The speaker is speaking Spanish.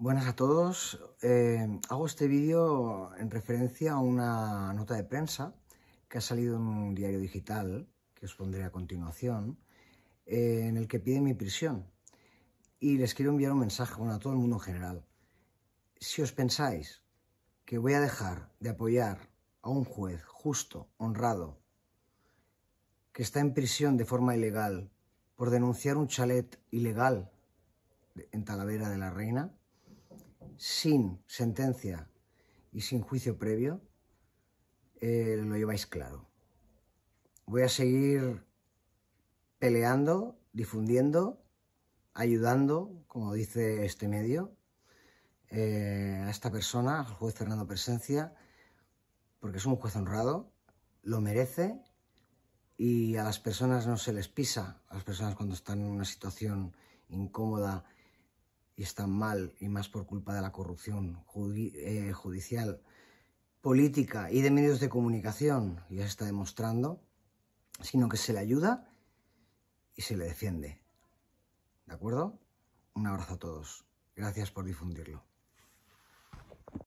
Buenas a todos. Eh, hago este vídeo en referencia a una nota de prensa que ha salido en un diario digital, que os pondré a continuación, eh, en el que pide mi prisión. Y les quiero enviar un mensaje a todo el mundo en general. Si os pensáis que voy a dejar de apoyar a un juez justo, honrado, que está en prisión de forma ilegal por denunciar un chalet ilegal en Talavera de la Reina, sin sentencia y sin juicio previo, eh, lo lleváis claro. Voy a seguir peleando, difundiendo, ayudando, como dice este medio, eh, a esta persona, al juez Fernando Presencia, porque es un juez honrado, lo merece y a las personas no se les pisa, a las personas cuando están en una situación incómoda y están mal, y más por culpa de la corrupción eh, judicial, política y de medios de comunicación, ya está demostrando, sino que se le ayuda y se le defiende. ¿De acuerdo? Un abrazo a todos. Gracias por difundirlo.